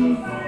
Thank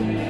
Amen.